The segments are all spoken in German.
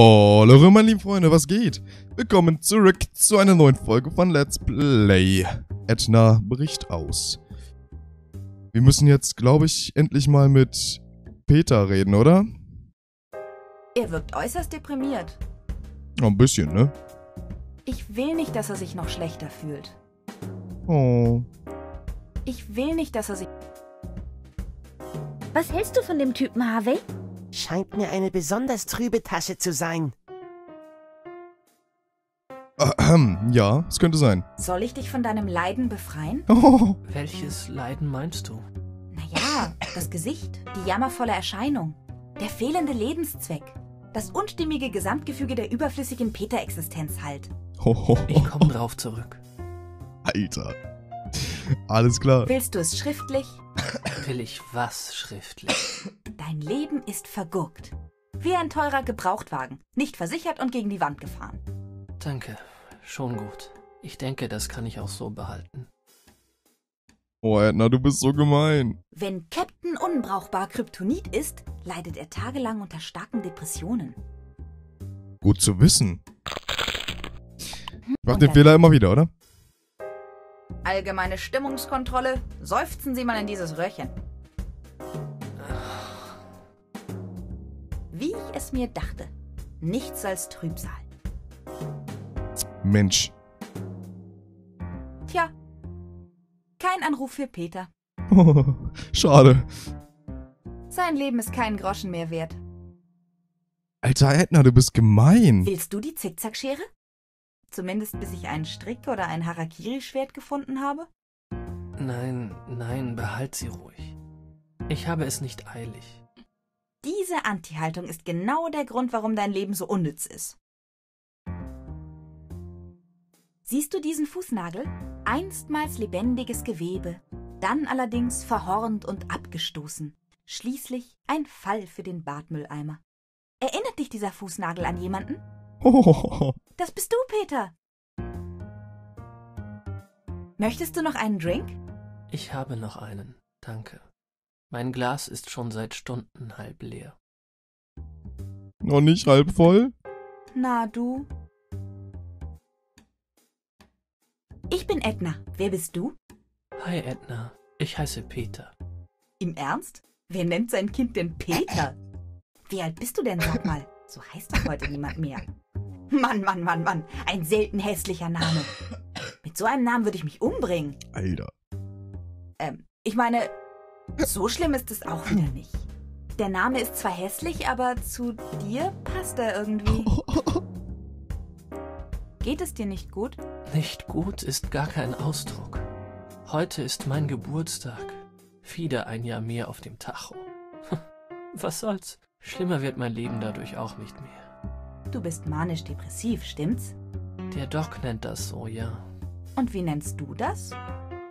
Hallo meine lieben Freunde, was geht? Willkommen zurück zu einer neuen Folge von Let's Play. Edna bricht aus. Wir müssen jetzt, glaube ich, endlich mal mit Peter reden, oder? Er wirkt äußerst deprimiert. Ein bisschen, ne? Ich will nicht, dass er sich noch schlechter fühlt. Oh. Ich will nicht, dass er sich... Was hältst du von dem Typen, Harvey? Scheint mir eine besonders trübe Tasche zu sein. Ahem, ja, es könnte sein. Soll ich dich von deinem Leiden befreien? Oh, Welches Leiden meinst du? Naja, das Gesicht, die jammervolle Erscheinung, der fehlende Lebenszweck, das unstimmige Gesamtgefüge der überflüssigen Peter-Existenz halt. Ich komme drauf zurück. Alter. Alles klar. Willst du es schriftlich? Will ich was schriftlich? Dein Leben ist vergurkt. Wie ein teurer Gebrauchtwagen, nicht versichert und gegen die Wand gefahren. Danke, schon gut. Ich denke, das kann ich auch so behalten. Oh, Edna, du bist so gemein. Wenn Captain unbrauchbar Kryptonit ist, leidet er tagelang unter starken Depressionen. Gut zu wissen. Ich mach den Fehler immer wieder, oder? Allgemeine Stimmungskontrolle. Seufzen Sie mal in dieses Röhrchen. Wie ich es mir dachte. Nichts als Trübsal. Mensch. Tja. Kein Anruf für Peter. Schade. Sein Leben ist keinen Groschen mehr wert. Alter Edna, du bist gemein. Willst du die Zickzackschere? Zumindest bis ich einen Strick oder ein Harakiri-Schwert gefunden habe? Nein, nein, behalt sie ruhig. Ich habe es nicht eilig. Diese Anti-Haltung ist genau der Grund, warum dein Leben so unnütz ist. Siehst du diesen Fußnagel? Einstmals lebendiges Gewebe, dann allerdings verhornt und abgestoßen. Schließlich ein Fall für den Badmülleimer. Erinnert dich dieser Fußnagel an jemanden? Das bist du, Peter. Möchtest du noch einen Drink? Ich habe noch einen, danke. Mein Glas ist schon seit Stunden halb leer. Noch nicht halb voll? Na du. Ich bin Edna. Wer bist du? Hi Edna, ich heiße Peter. Im Ernst? Wer nennt sein Kind denn Peter? Wie alt bist du denn, sag mal? So heißt doch heute niemand mehr. Mann, Mann, Mann, Mann. Ein selten hässlicher Name. Mit so einem Namen würde ich mich umbringen. Alter. Ähm, ich meine, so schlimm ist es auch wieder nicht. Der Name ist zwar hässlich, aber zu dir passt er irgendwie. Geht es dir nicht gut? Nicht gut ist gar kein Ausdruck. Heute ist mein Geburtstag. Wieder ein Jahr mehr auf dem Tacho. Was soll's? Schlimmer wird mein Leben dadurch auch nicht mehr. Du bist manisch-depressiv, stimmt's? Der Doc nennt das so, ja. Und wie nennst du das?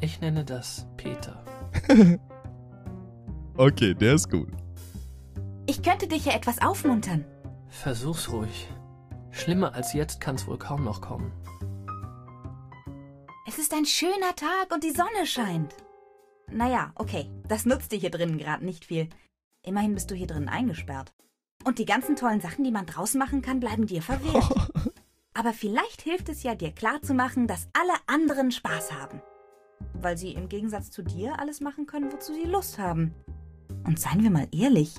Ich nenne das Peter. Okay, der ist gut. Ich könnte dich ja etwas aufmuntern. Versuch's ruhig. Schlimmer als jetzt kann's wohl kaum noch kommen. Es ist ein schöner Tag und die Sonne scheint. Naja, okay, das nutzt dir hier drinnen gerade nicht viel. Immerhin bist du hier drinnen eingesperrt. Und die ganzen tollen Sachen, die man draußen machen kann, bleiben dir verwehrt. Aber vielleicht hilft es ja, dir klarzumachen, dass alle anderen Spaß haben. Weil sie im Gegensatz zu dir alles machen können, wozu sie Lust haben. Und seien wir mal ehrlich,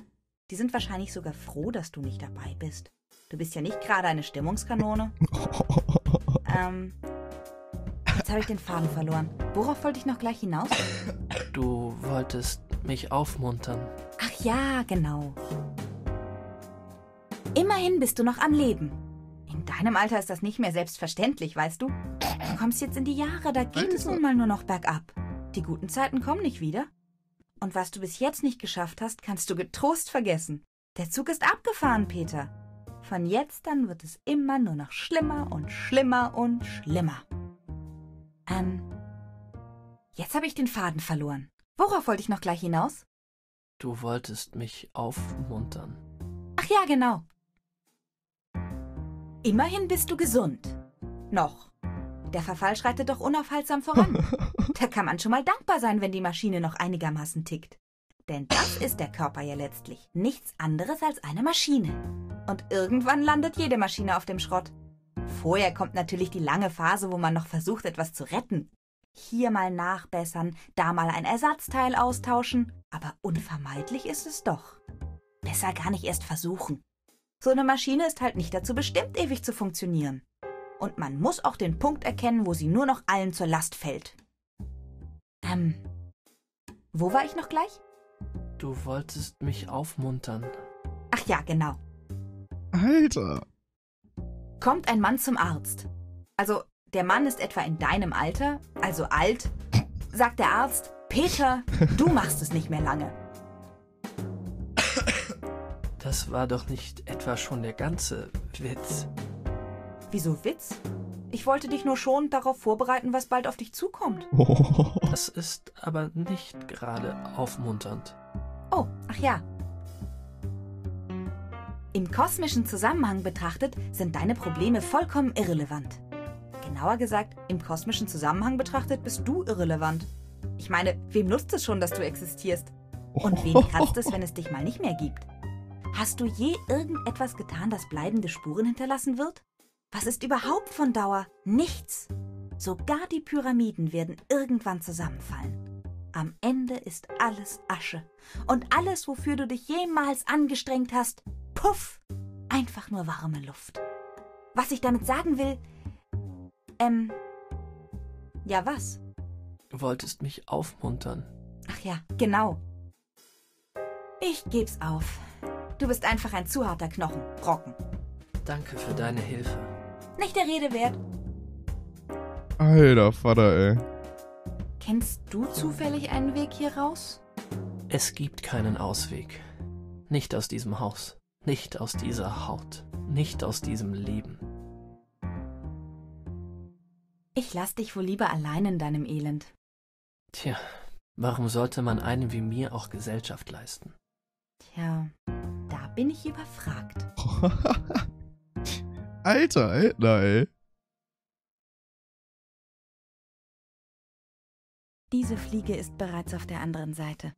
die sind wahrscheinlich sogar froh, dass du nicht dabei bist. Du bist ja nicht gerade eine Stimmungskanone. Ähm, jetzt habe ich den Faden verloren. Worauf wollte ich noch gleich hinaus? Du wolltest mich aufmuntern. Ach ja, genau. Immerhin bist du noch am Leben. In deinem Alter ist das nicht mehr selbstverständlich, weißt du? Du kommst jetzt in die Jahre, da geht es nun mal nur noch bergab. Die guten Zeiten kommen nicht wieder. Und was du bis jetzt nicht geschafft hast, kannst du getrost vergessen. Der Zug ist abgefahren, Peter. Von jetzt an wird es immer nur noch schlimmer und schlimmer und schlimmer. Ähm, jetzt habe ich den Faden verloren. Worauf wollte ich noch gleich hinaus? Du wolltest mich aufmuntern. Ach ja, genau. Immerhin bist du gesund. Noch. Der Verfall schreitet doch unaufhaltsam voran. Da kann man schon mal dankbar sein, wenn die Maschine noch einigermaßen tickt. Denn das ist der Körper ja letztlich. Nichts anderes als eine Maschine. Und irgendwann landet jede Maschine auf dem Schrott. Vorher kommt natürlich die lange Phase, wo man noch versucht, etwas zu retten. Hier mal nachbessern, da mal ein Ersatzteil austauschen. Aber unvermeidlich ist es doch. Besser gar nicht erst versuchen. So eine Maschine ist halt nicht dazu bestimmt, ewig zu funktionieren. Und man muss auch den Punkt erkennen, wo sie nur noch allen zur Last fällt. Ähm, wo war ich noch gleich? Du wolltest mich aufmuntern. Ach ja, genau. Alter. Kommt ein Mann zum Arzt. Also, der Mann ist etwa in deinem Alter, also alt. Sagt der Arzt, Peter, du machst es nicht mehr lange. Das war doch nicht etwa schon der ganze Witz. Wieso Witz? Ich wollte dich nur schon darauf vorbereiten, was bald auf dich zukommt. Das ist aber nicht gerade aufmunternd. Oh, ach ja. Im kosmischen Zusammenhang betrachtet sind deine Probleme vollkommen irrelevant. Genauer gesagt, im kosmischen Zusammenhang betrachtet bist du irrelevant. Ich meine, wem nutzt es schon, dass du existierst? Und wen kratzt es, wenn es dich mal nicht mehr gibt? Hast du je irgendetwas getan, das bleibende Spuren hinterlassen wird? Was ist überhaupt von Dauer? Nichts. Sogar die Pyramiden werden irgendwann zusammenfallen. Am Ende ist alles Asche. Und alles, wofür du dich jemals angestrengt hast, puff, einfach nur warme Luft. Was ich damit sagen will, ähm, ja was? Du wolltest mich aufmuntern. Ach ja, genau. Ich geb's auf. Du bist einfach ein zu harter Knochen, Brocken. Danke für deine Hilfe. Nicht der Rede wert. Alter Vater, ey. Kennst du zufällig einen Weg hier raus? Es gibt keinen Ausweg. Nicht aus diesem Haus. Nicht aus dieser Haut. Nicht aus diesem Leben. Ich lass dich wohl lieber allein in deinem Elend. Tja, warum sollte man einem wie mir auch Gesellschaft leisten? Tja, bin ich überfragt. Alter, Alter, ey. Diese Fliege ist bereits auf der anderen Seite.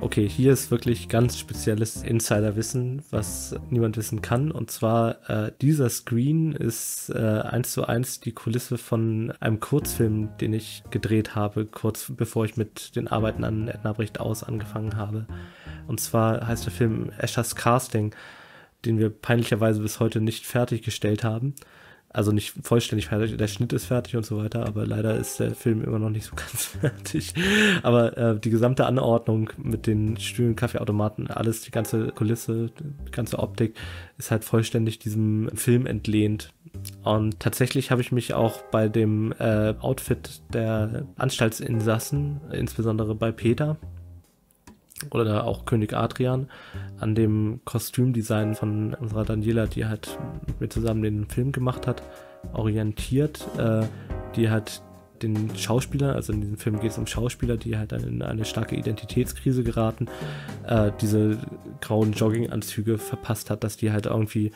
Okay, hier ist wirklich ganz spezielles Insiderwissen, was niemand wissen kann. Und zwar, äh, dieser Screen ist äh, eins zu eins die Kulisse von einem Kurzfilm, den ich gedreht habe, kurz bevor ich mit den Arbeiten an Edna Bricht aus angefangen habe. Und zwar heißt der Film Eschers Casting, den wir peinlicherweise bis heute nicht fertiggestellt haben. Also nicht vollständig fertig, der Schnitt ist fertig und so weiter, aber leider ist der Film immer noch nicht so ganz fertig. Aber äh, die gesamte Anordnung mit den Stühlen, Kaffeeautomaten, alles, die ganze Kulisse, die ganze Optik ist halt vollständig diesem Film entlehnt. Und tatsächlich habe ich mich auch bei dem äh, Outfit der Anstaltsinsassen, insbesondere bei Peter, oder auch König Adrian an dem Kostümdesign von unserer Daniela, die halt mit mir zusammen den Film gemacht hat, orientiert. Äh, die hat den Schauspieler, also in diesem Film geht es um Schauspieler, die halt in eine starke Identitätskrise geraten, äh, diese grauen Jogginganzüge verpasst hat, dass die halt irgendwie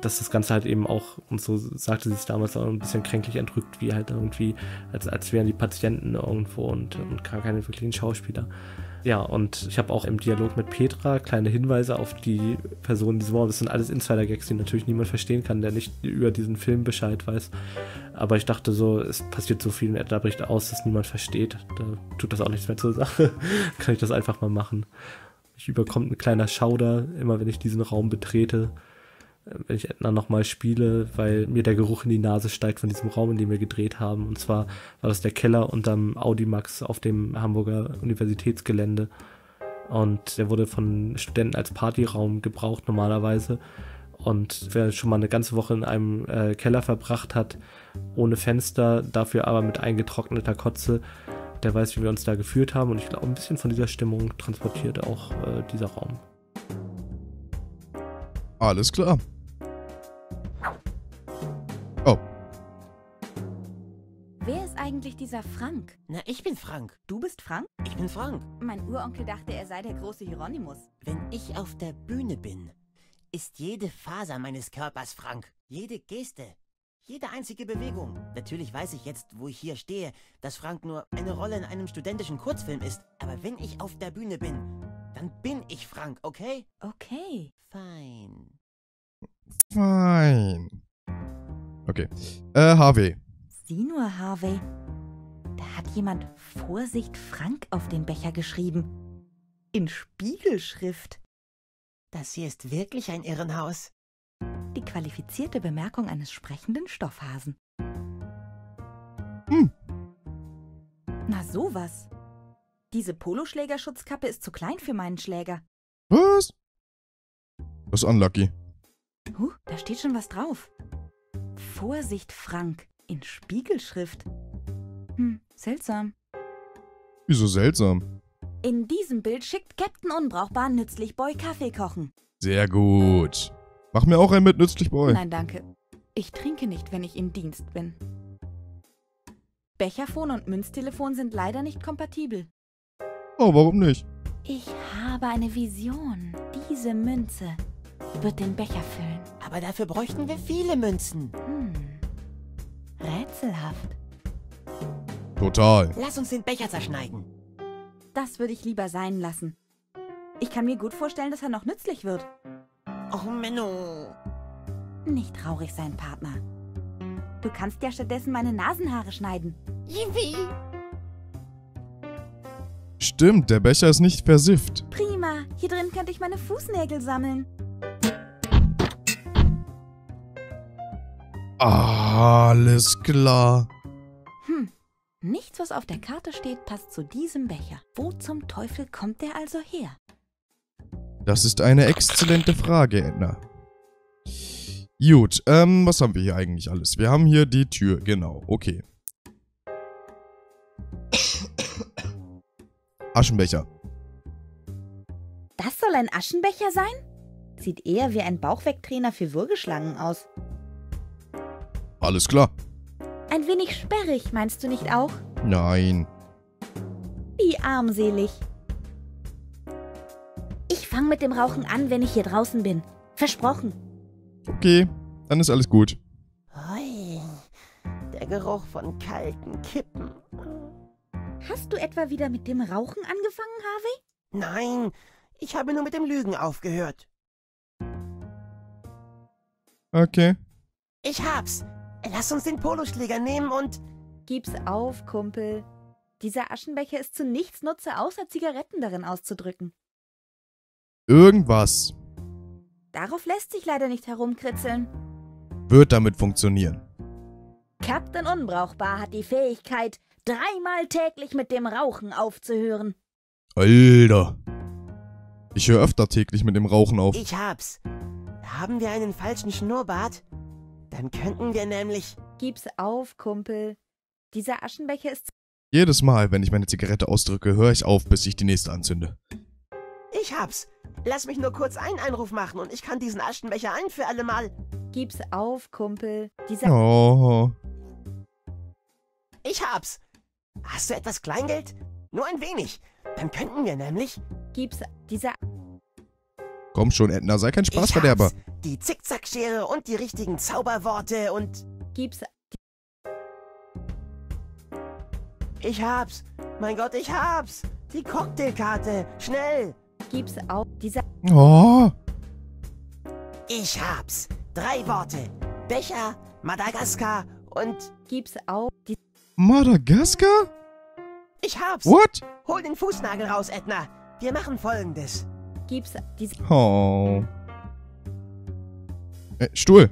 dass das Ganze halt eben auch, und so sagte sie es damals auch ein bisschen kränklich entrückt, wie halt irgendwie, als, als wären die Patienten irgendwo und, und gar keine wirklichen Schauspieler. Ja, und ich habe auch im Dialog mit Petra kleine Hinweise auf die Personen, die so, das sind alles Insider-Gags, die natürlich niemand verstehen kann, der nicht über diesen Film Bescheid weiß. Aber ich dachte so, es passiert so viel in Edda bricht aus, dass niemand versteht. Da tut das auch nichts mehr zur Sache. kann ich das einfach mal machen. Ich überkommt ein kleiner Schauder, immer wenn ich diesen Raum betrete wenn ich Edna nochmal spiele, weil mir der Geruch in die Nase steigt von diesem Raum, in dem wir gedreht haben. Und zwar war das der Keller unterm Audimax auf dem Hamburger Universitätsgelände. Und der wurde von Studenten als Partyraum gebraucht normalerweise. Und wer schon mal eine ganze Woche in einem äh, Keller verbracht hat, ohne Fenster, dafür aber mit eingetrockneter Kotze, der weiß, wie wir uns da gefühlt haben. Und ich glaube, ein bisschen von dieser Stimmung transportiert auch äh, dieser Raum. Alles klar. Oh, Wer ist eigentlich dieser Frank? Na, ich bin Frank. Du bist Frank? Ich bin Frank. Mein Uronkel dachte, er sei der große Hieronymus. Wenn ich auf der Bühne bin, ist jede Faser meines Körpers Frank. Jede Geste, Jede einzige Bewegung. Natürlich weiß ich jetzt, wo ich hier stehe, dass Frank nur eine Rolle in einem studentischen Kurzfilm ist. Aber wenn ich auf der Bühne bin, dann bin ich Frank, okay? Okay. Fein. Fein. Okay. Äh, Harvey. Sieh nur, Harvey. Da hat jemand Vorsicht Frank auf den Becher geschrieben. In Spiegelschrift. Das hier ist wirklich ein Irrenhaus. Die qualifizierte Bemerkung eines sprechenden Stoffhasen. Hm. Na sowas. Diese Poloschlägerschutzkappe ist zu klein für meinen Schläger. Was? Das ist unlucky. Huh, da steht schon was drauf. Vorsicht, Frank. In Spiegelschrift. Hm, seltsam. Wieso seltsam? In diesem Bild schickt Captain Unbrauchbar nützlich Boy Kaffee kochen. Sehr gut. Mach mir auch ein mit nützlich Boy. Nein, danke. Ich trinke nicht, wenn ich im Dienst bin. Becherphon und Münztelefon sind leider nicht kompatibel. Oh, warum nicht? Ich habe eine Vision. Diese Münze wird den Becher füllen. Aber dafür bräuchten wir viele Münzen. Hm. Rätselhaft. Total. Lass uns den Becher zerschneiden. Das würde ich lieber sein lassen. Ich kann mir gut vorstellen, dass er noch nützlich wird. Oh, Menno. Nicht traurig sein, Partner. Du kannst ja stattdessen meine Nasenhaare schneiden. Yippie. Stimmt, der Becher ist nicht versifft. Prima. Hier drin könnte ich meine Fußnägel sammeln. Alles klar. Hm. Nichts, was auf der Karte steht, passt zu diesem Becher. Wo zum Teufel kommt der also her? Das ist eine exzellente Frage, Edna. Gut, ähm, was haben wir hier eigentlich alles? Wir haben hier die Tür, genau, okay. Aschenbecher. Das soll ein Aschenbecher sein? Sieht eher wie ein Bauchwegtrainer für Würgeschlangen aus. Alles klar. Ein wenig sperrig, meinst du nicht auch? Nein. Wie armselig. Ich fange mit dem Rauchen an, wenn ich hier draußen bin. Versprochen. Okay, dann ist alles gut. Ui, der Geruch von kalten Kippen. Hast du etwa wieder mit dem Rauchen angefangen, Harvey? Nein, ich habe nur mit dem Lügen aufgehört. Okay. Ich hab's. Lass uns den Poloschläger nehmen und... Gib's auf, Kumpel. Dieser Aschenbecher ist zu nichts Nutze, außer Zigaretten darin auszudrücken. Irgendwas Darauf lässt sich leider nicht herumkritzeln. wird damit funktionieren. Captain Unbrauchbar hat die Fähigkeit, dreimal täglich mit dem Rauchen aufzuhören. Alter. Ich höre öfter täglich mit dem Rauchen auf. Ich hab's. Haben wir einen falschen Schnurrbart? Dann könnten wir nämlich... Gib's auf, Kumpel. Dieser Aschenbecher ist Jedes Mal, wenn ich meine Zigarette ausdrücke, höre ich auf, bis ich die nächste anzünde. Ich hab's. Lass mich nur kurz einen Einruf machen und ich kann diesen Aschenbecher ein für alle Mal... Gib's auf, Kumpel. Dieser Oh. Ich hab's. Hast du etwas Kleingeld? Nur ein wenig. Dann könnten wir nämlich... Gib's dieser Komm schon, Edna, sei kein ich Spaßverderber. hab's. Die Zickzackschere und die richtigen Zauberworte und... Gib's Ich hab's. Mein Gott, ich hab's. Die Cocktailkarte. Schnell. Gib's auf. Dieser Oh. Ich hab's. Drei Worte. Becher, Madagaskar und... Gib's auf. Die Madagaskar? Ich hab's. What? Hol den Fußnagel raus, Edna. Wir machen folgendes. Gib's diese Oh. Äh, Stuhl.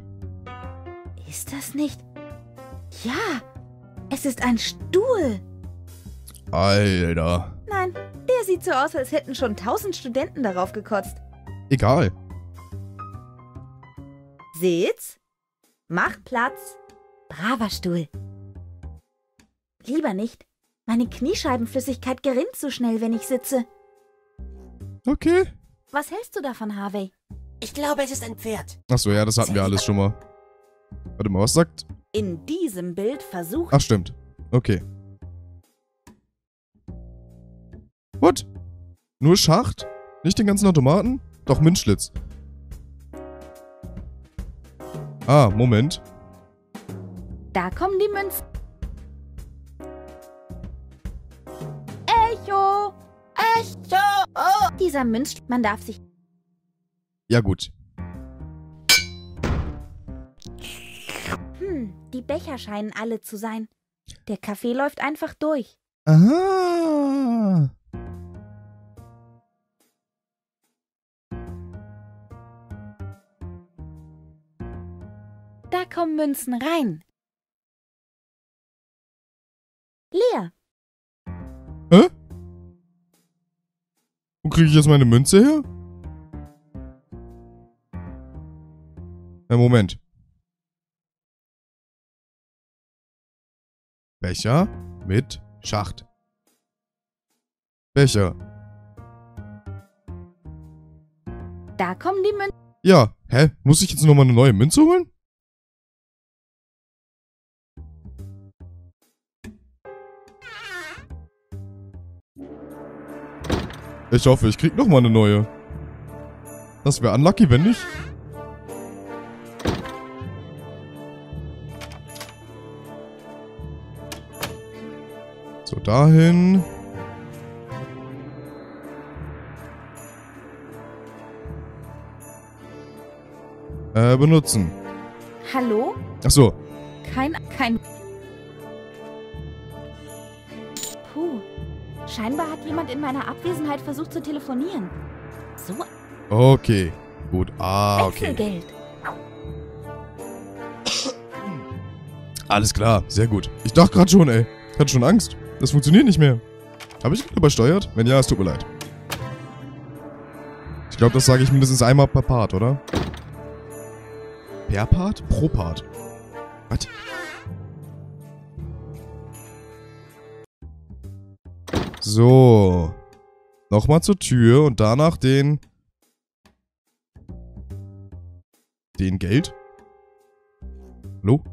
Ist das nicht? Ja. Es ist ein Stuhl. Alter. Nein, der sieht so aus, als hätten schon tausend Studenten darauf gekotzt. Egal. Sitz. Mach Platz. Braver Stuhl. Lieber nicht. Meine Kniescheibenflüssigkeit gerinnt so schnell, wenn ich sitze. Okay. Was hältst du davon, Harvey? Ich glaube, es ist ein Pferd. Achso, ja, das hatten wir alles schon mal. Warte mal, was sagt? In diesem Bild versucht Ach, stimmt. Okay. What? Nur Schacht? Nicht den ganzen Automaten? Doch, Münzschlitz. Ah, Moment. Da kommen die Münzen. Echo! Echo! Oh! Dieser Münz, man darf sich. Ja gut. Hm, die Becher scheinen alle zu sein. Der Kaffee läuft einfach durch. Ah. Da kommen Münzen rein. Wo kriege ich jetzt meine Münze her? Äh, Moment. Becher mit Schacht. Becher. Da kommen die Münzen. Ja, hä? Muss ich jetzt nochmal eine neue Münze holen? Ich hoffe, ich krieg nochmal eine neue. Das wäre unlucky, wenn nicht. So, dahin. Äh, benutzen. Hallo? Ach so. Kein, kein. Scheinbar hat jemand in meiner Abwesenheit versucht zu telefonieren. So Okay. Gut. Ah, okay. Wechselgeld. Alles klar. Sehr gut. Ich dachte gerade schon, ey. Ich hatte schon Angst. Das funktioniert nicht mehr. Habe ich übersteuert? Wenn ja, es tut mir leid. Ich glaube, das sage ich mindestens einmal per Part, oder? Per Part? Pro Part. Was? So. Nochmal zur Tür und danach den... Den Geld? Hallo?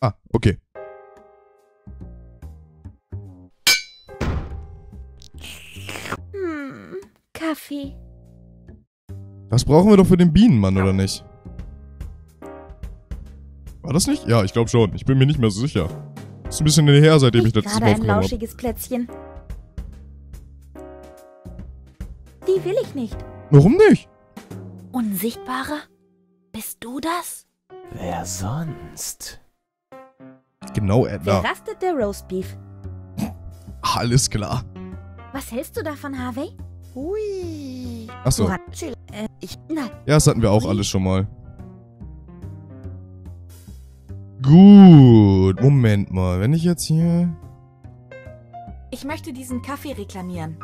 Ah, okay. Hm, Kaffee. Das brauchen wir doch für den Bienenmann, oder nicht? War das nicht? Ja, ich glaube schon. Ich bin mir nicht mehr so sicher. Ist ein bisschen her, seitdem ich Nicht letztes gerade Mal ein aufgenommen habe. lauschiges Plätzchen. Die will ich nicht. Warum nicht? Unsichtbarer? Bist du das? Wer sonst? Genau, Wer Edna. rastet der Roastbeef? Alles klar. Was hältst du davon, Harvey? Hui. Achso. Äh, ich. Na, Ja, das hatten wir auch alles schon mal. Gut. Moment mal. Wenn ich jetzt hier... Ich möchte diesen Kaffee reklamieren.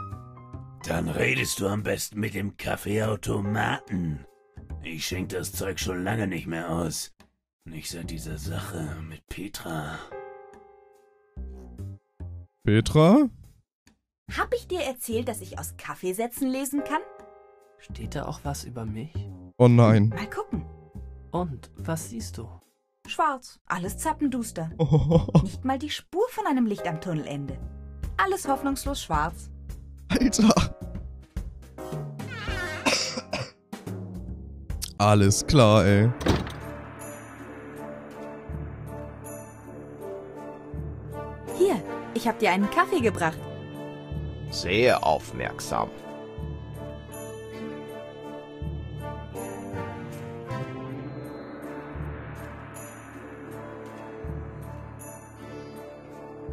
Dann redest du am besten mit dem Kaffeeautomaten. Ich schenk das Zeug schon lange nicht mehr aus. Nicht seit dieser Sache mit Petra. Petra? Hab ich dir erzählt, dass ich aus Kaffeesätzen lesen kann? Steht da auch was über mich? Oh nein. Mal gucken. Und was siehst du? Schwarz. Alles zappenduster. Oh, Nicht mal die Spur von einem Licht am Tunnelende. Alles hoffnungslos schwarz. Alter. Alles klar, ey. Hier, ich hab dir einen Kaffee gebracht. Sehr aufmerksam.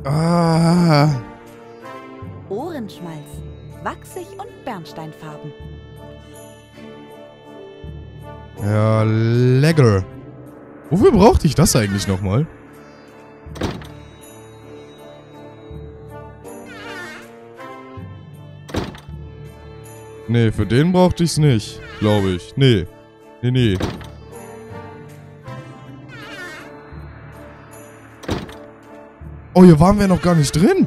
Ah. Ohrenschmalz. Wachsig und Bernsteinfarben. Ja, lecker. Wofür brauchte ich das eigentlich nochmal? Nee, für den brauchte ich's nicht, glaube ich. Nee. Nee, nee. Oh, hier waren wir noch gar nicht drin.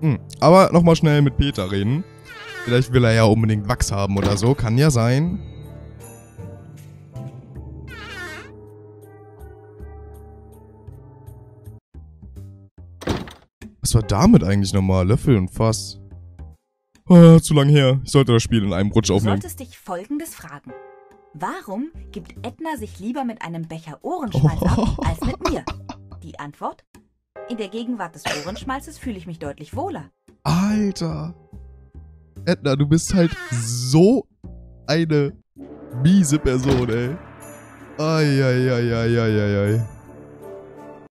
Hm, aber nochmal schnell mit Peter reden. Vielleicht will er ja unbedingt Wachs haben oder so. Kann ja sein. Was war damit eigentlich nochmal? Löffel und Fass. Ah, zu lang her. Ich sollte das Spiel in einem Rutsch Du aufnehmen. solltest dich Folgendes fragen. Warum gibt Edna sich lieber mit einem Becher Ohrenschmalz ab als mit mir? Die Antwort? In der Gegenwart des Ohrenschmalzes fühle ich mich deutlich wohler. Alter. Edna, du bist halt so eine miese Person, ey. Eieieiei.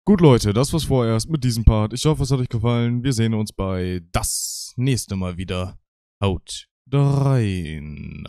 Gut, Leute, das war's vorerst mit diesem Part. Ich hoffe, es hat euch gefallen. Wir sehen uns bei das nächste Mal wieder. Haut rein.